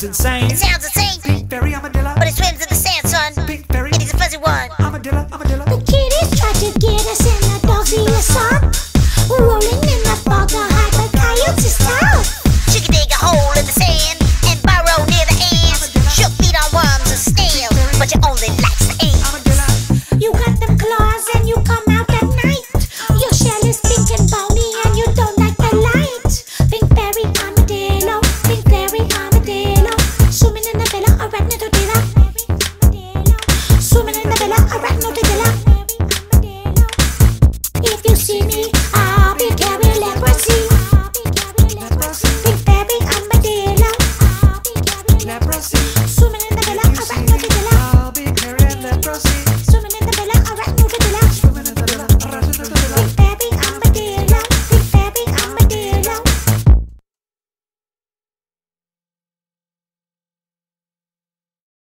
sounds insane. It sounds insane. Pink fairy armadillo. But it swims in the sand, son. Pink fairy. It is a fuzzy one. Armadillo, armadillo. que te la